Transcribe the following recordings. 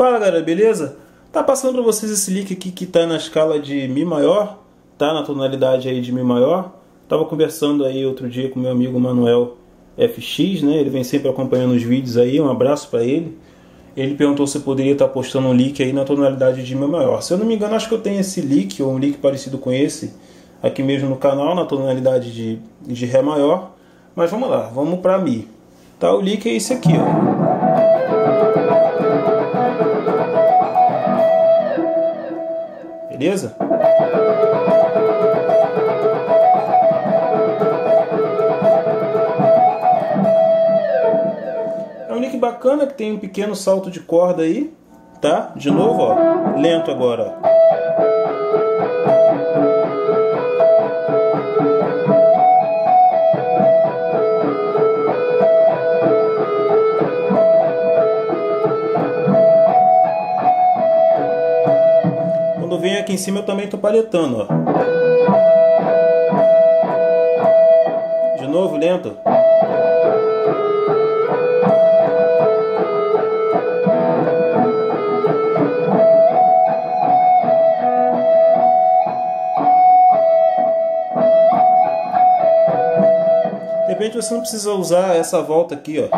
Fala galera, beleza? Tá passando para vocês esse lick aqui que tá na escala de Mi maior, tá na tonalidade aí de Mi maior. Tava conversando aí outro dia com meu amigo Manuel FX, né? Ele vem sempre acompanhando os vídeos aí, um abraço para ele. Ele perguntou se eu poderia estar tá postando um lick aí na tonalidade de Mi maior. Se eu não me engano, acho que eu tenho esse lick ou um lick parecido com esse aqui mesmo no canal, na tonalidade de, de Ré maior. Mas vamos lá, vamos para Mi. Tá, o lick é esse aqui, ó. Beleza? É um lick bacana que tem um pequeno salto de corda aí, tá? De novo, ó, lento agora, ó. Vem aqui em cima eu também estou paletando, ó. De novo, lento. De repente você não precisa usar essa volta aqui, ó.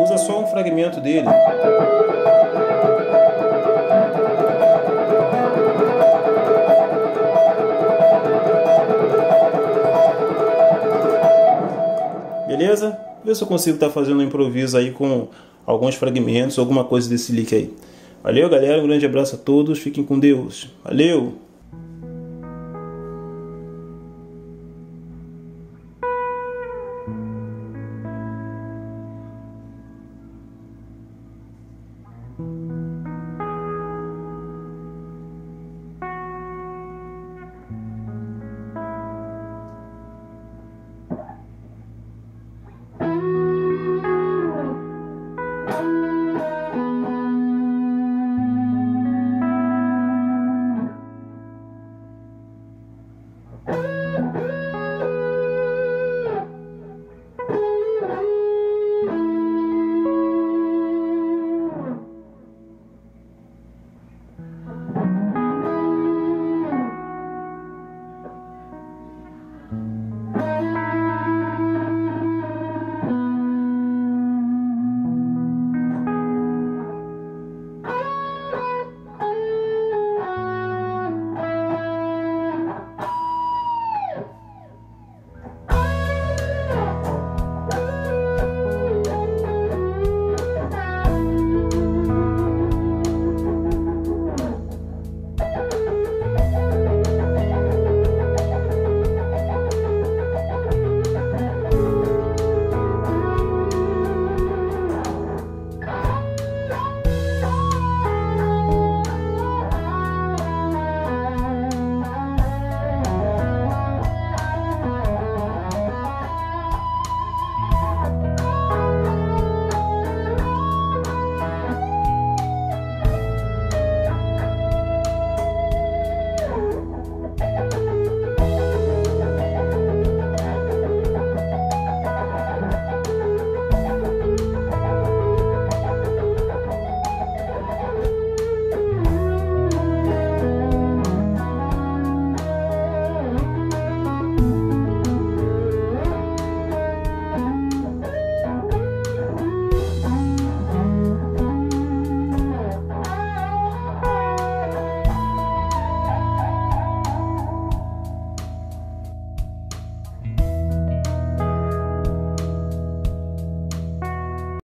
Usa só um fragmento dele. Beleza? Ver se eu consigo estar tá fazendo um improviso aí com alguns fragmentos, alguma coisa desse lick aí. Valeu, galera. Um grande abraço a todos. Fiquem com Deus. Valeu!